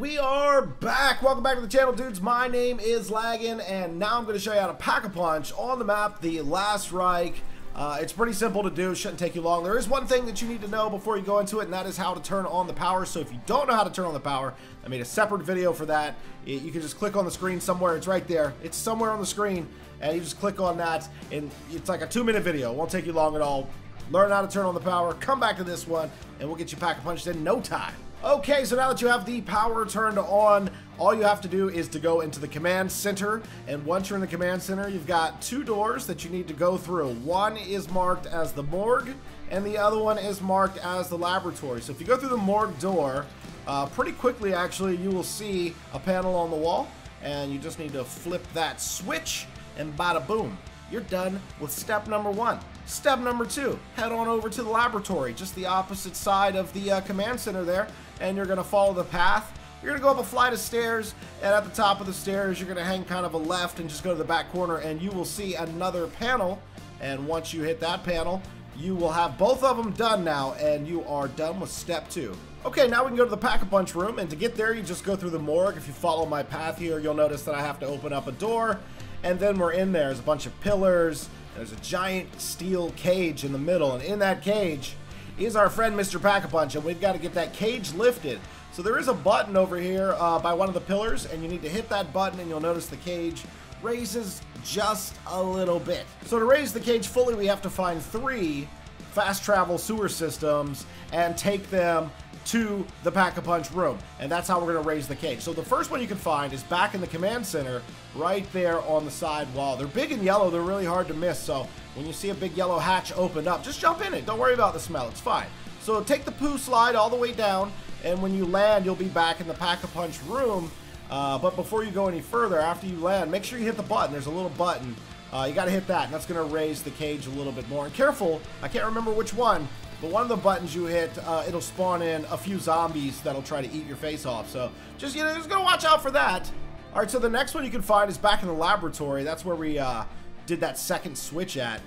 We are back. Welcome back to the channel, dudes. My name is Laggin, and now I'm going to show you how to pack a punch on the map, the Last Reich. Uh, it's pretty simple to do, shouldn't take you long. There is one thing that you need to know before you go into it, and that is how to turn on the power. So if you don't know how to turn on the power, I made a separate video for that. You can just click on the screen somewhere. It's right there. It's somewhere on the screen, and you just click on that, and it's like a two-minute video. It won't take you long at all. Learn how to turn on the power, come back to this one, and we'll get you pack a punch in no time. Okay, so now that you have the power turned on, all you have to do is to go into the command center. And once you're in the command center, you've got two doors that you need to go through. One is marked as the morgue, and the other one is marked as the laboratory. So if you go through the morgue door, uh, pretty quickly actually, you will see a panel on the wall. And you just need to flip that switch, and bada boom, you're done with step number one. Step number two, head on over to the laboratory, just the opposite side of the uh, command center there, and you're gonna follow the path. You're gonna go up a flight of stairs, and at the top of the stairs, you're gonna hang kind of a left and just go to the back corner, and you will see another panel. And once you hit that panel, you will have both of them done now, and you are done with step two. Okay, now we can go to the Pack-a-Punch room, and to get there, you just go through the morgue. If you follow my path here, you'll notice that I have to open up a door, and then we're in there. There's a bunch of pillars, there's a giant steel cage in the middle, and in that cage is our friend Mr. Pack-a-Punch, and we've got to get that cage lifted. So there is a button over here uh, by one of the pillars, and you need to hit that button, and you'll notice the cage raises just a little bit. So to raise the cage fully, we have to find three fast travel sewer systems and take them to the Pack-a-Punch room. And that's how we're going to raise the cage. So the first one you can find is back in the command center, right there on the side wall. They're big and yellow. They're really hard to miss. So when you see a big yellow hatch opened up, just jump in it. Don't worry about the smell. It's fine. So take the poo slide all the way down. And when you land, you'll be back in the Pack-a-Punch room. Uh, but before you go any further, after you land, make sure you hit the button. There's a little button. Uh, you got to hit that, and that's going to raise the cage a little bit more. And careful, I can't remember which one, but one of the buttons you hit, uh, it'll spawn in a few zombies that'll try to eat your face off. So just, you know, just gonna watch out for that. All right, so the next one you can find is back in the laboratory. That's where we uh, did that second switch at.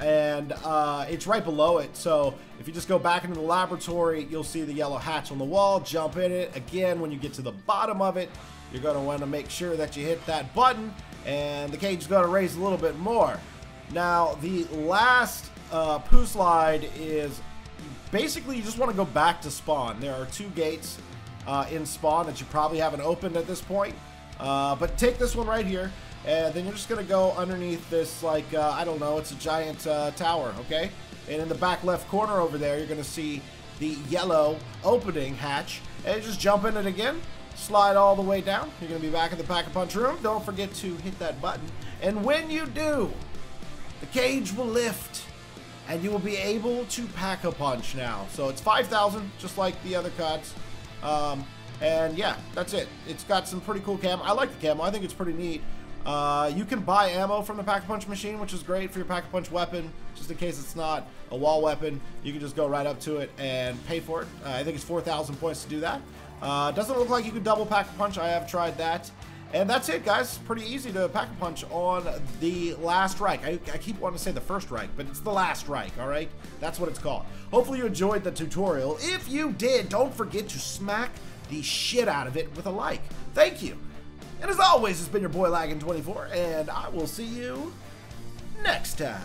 And uh, it's right below it. So if you just go back into the laboratory, you'll see the yellow hatch on the wall. Jump in it. Again, when you get to the bottom of it, you're going to want to make sure that you hit that button. And the cage is going to raise a little bit more. Now, the last uh, poo slide is basically you just want to go back to spawn. There are two gates uh, in spawn that you probably haven't opened at this point. Uh, but take this one right here, and then you're just going to go underneath this, like, uh, I don't know, it's a giant uh, tower, okay? And in the back left corner over there, you're going to see the yellow opening hatch, and just jump in it again, slide all the way down. You're going to be back in the Pack-a-Punch room. Don't forget to hit that button. And when you do, the cage will lift and you will be able to pack a punch now. So it's 5,000, just like the other cuts. Um, and yeah, that's it. It's got some pretty cool camo. I like the camo. I think it's pretty neat. Uh, you can buy ammo from the Pack-a-Punch machine, which is great for your Pack-a-Punch weapon, just in case it's not a wall weapon. You can just go right up to it and pay for it. Uh, I think it's 4,000 points to do that. Uh, doesn't look like you can double Pack-a-Punch. I have tried that. And that's it, guys. Pretty easy to pack a punch on the last Reich. I, I, keep wanting to say the first Reich, but it's the last Reich, all right? That's what it's called. Hopefully you enjoyed the tutorial. If you did, don't forget to smack the shit out of it with a like. Thank you. And as always, it's been your boy Laggin24, and I will see you next time.